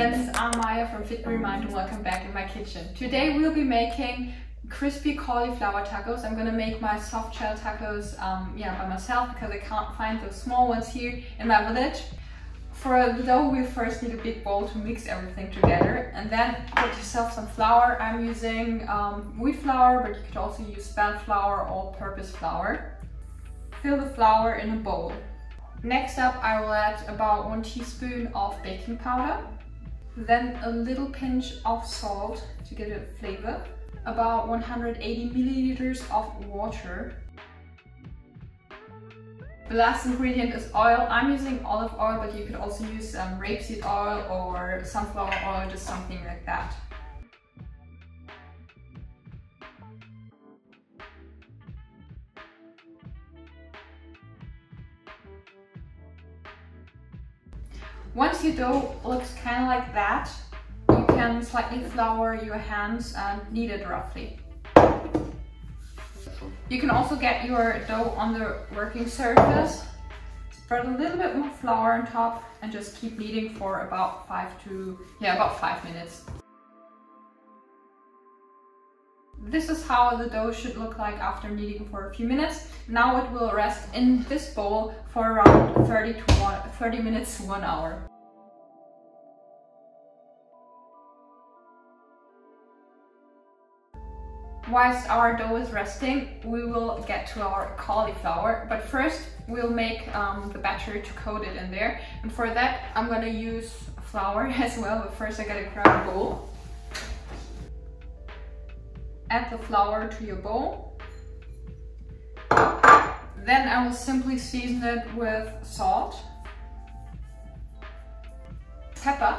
friends, I'm Maya from Fit Green Mind and welcome back in my kitchen. Today we'll be making crispy cauliflower tacos. I'm gonna make my soft shell tacos um, yeah, by myself because I can't find those small ones here in my village. For the dough, we first need a big bowl to mix everything together and then get yourself some flour. I'm using um, wheat flour, but you could also use spelt flour or all-purpose flour. Fill the flour in a bowl. Next up, I will add about one teaspoon of baking powder, then a little pinch of salt to get a flavor, about 180 milliliters of water. The last ingredient is oil. I'm using olive oil, but you could also use um, rapeseed oil or sunflower oil, just something like that. Once your dough looks kind of like that, you can slightly flour your hands and knead it roughly. You can also get your dough on the working surface, spread a little bit more flour on top and just keep kneading for about five to, yeah, about five minutes. This is how the dough should look like after kneading for a few minutes. Now it will rest in this bowl for around 30 to one, 30 minutes to one hour. Whilst our dough is resting, we will get to our cauliflower. But first, we'll make um, the batter to coat it in there. And for that, I'm gonna use flour as well. But first, I gotta grab a bowl add the flour to your bowl. Then I will simply season it with salt, pepper,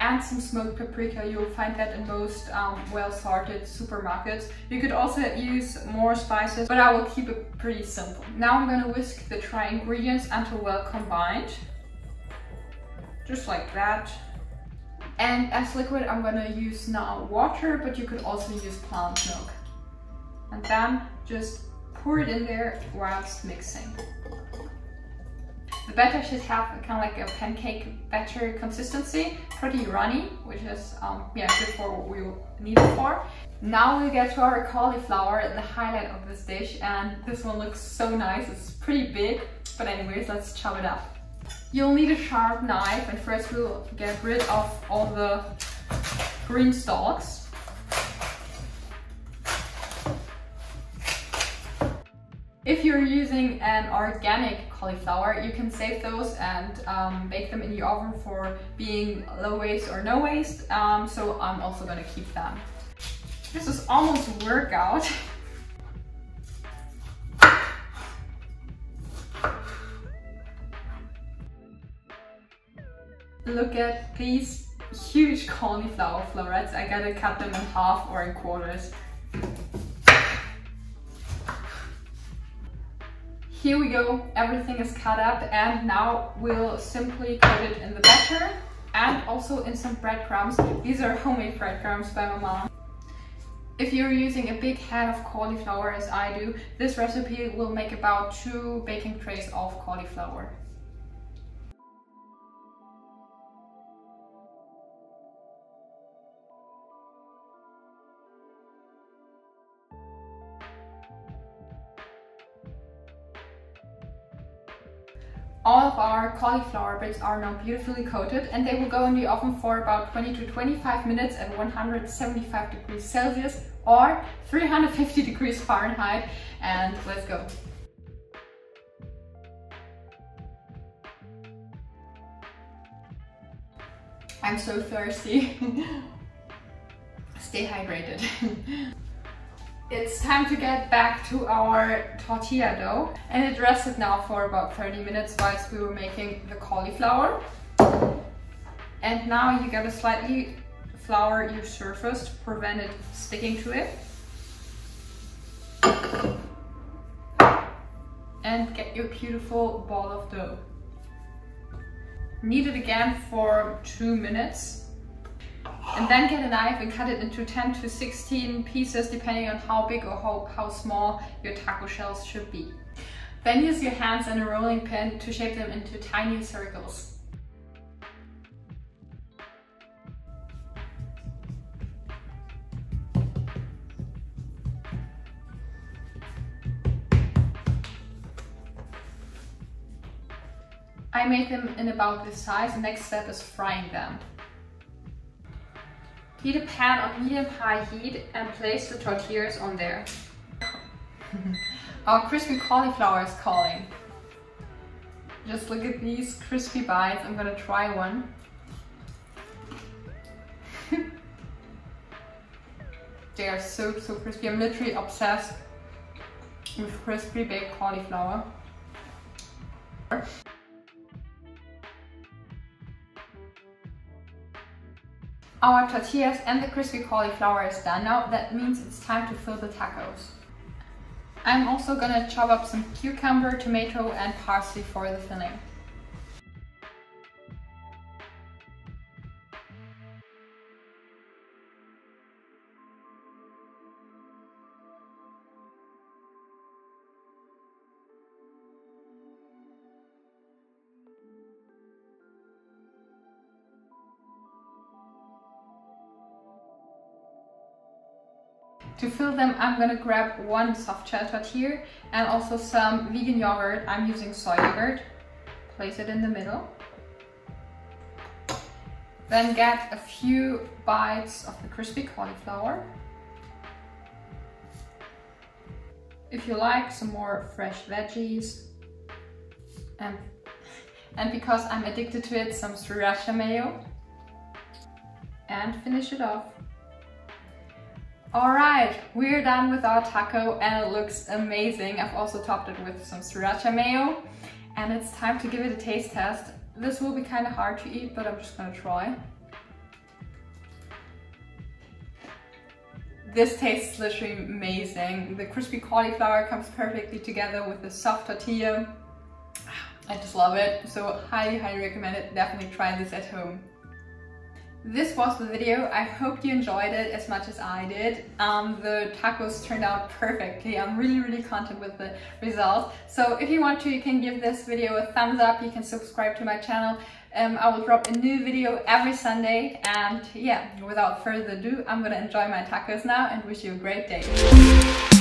and some smoked paprika. You'll find that in most um, well-sorted supermarkets. You could also use more spices, but I will keep it pretty simple. Now I'm gonna whisk the dry ingredients until well combined. Just like that. And as liquid, I'm gonna use now water, but you could also use plant milk. And then just pour it in there whilst mixing. The batter should have kind of like a pancake batter consistency, pretty runny, which is um, yeah good for what we need it for. Now we get to our cauliflower, the highlight of this dish, and this one looks so nice. It's pretty big, but anyways, let's chop it up. You'll need a sharp knife and first we'll get rid of all the green stalks. If you're using an organic cauliflower, you can save those and um, bake them in the oven for being low waste or no waste. Um, so I'm also gonna keep them. This is almost workout. Look at these huge cauliflower florets. I gotta cut them in half or in quarters. Here we go, everything is cut up and now we'll simply coat it in the batter and also in some breadcrumbs. These are homemade breadcrumbs by my mom. If you're using a big head of cauliflower as I do, this recipe will make about two baking trays of cauliflower. All of our cauliflower bits are now beautifully coated and they will go in the oven for about 20 to 25 minutes at 175 degrees Celsius or 350 degrees Fahrenheit and let's go. I'm so thirsty. Stay hydrated. It's time to get back to our tortilla dough and it rested now for about 30 minutes whilst we were making the cauliflower. And now you gotta slightly flour your surface to prevent it sticking to it. And get your beautiful ball of dough. Knead it again for two minutes and then get a knife and cut it into 10 to 16 pieces depending on how big or how, how small your taco shells should be. Then use your hands and a rolling pin to shape them into tiny circles. I made them in about this size. The next step is frying them. Heat a pan on medium-high heat and place the tortillas on there. Our crispy cauliflower is calling. Just look at these crispy bites. I'm gonna try one. they are so, so crispy. I'm literally obsessed with crispy baked cauliflower. Our tortillas and the crispy cauliflower is done now. That means it's time to fill the tacos. I'm also gonna chop up some cucumber, tomato and parsley for the filling. To fill them, I'm gonna grab one soft shell here and also some vegan yogurt. I'm using soy yogurt. Place it in the middle. Then get a few bites of the crispy cauliflower. If you like some more fresh veggies and, and because I'm addicted to it, some sriracha mayo and finish it off. All right, we're done with our taco and it looks amazing. I've also topped it with some sriracha mayo and it's time to give it a taste test. This will be kind of hard to eat, but I'm just gonna try. This tastes literally amazing. The crispy cauliflower comes perfectly together with the soft tortilla. I just love it. So highly, highly recommend it. Definitely try this at home. This was the video. I hope you enjoyed it as much as I did. Um, the tacos turned out perfectly. I'm really, really content with the results. So if you want to, you can give this video a thumbs up. You can subscribe to my channel. Um, I will drop a new video every Sunday. And yeah, without further ado, I'm gonna enjoy my tacos now and wish you a great day.